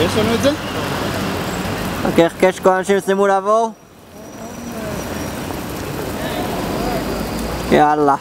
Jeszcze nudzę? A jak kiedyś kończymy z murawą? Jalla.